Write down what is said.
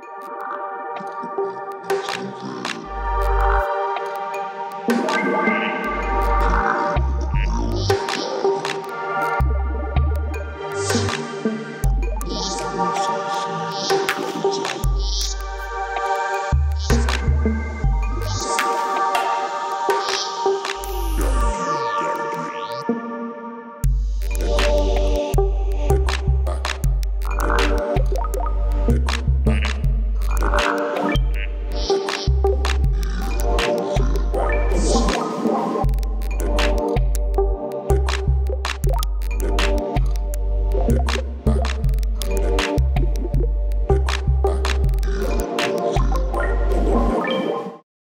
Thank you. Bye.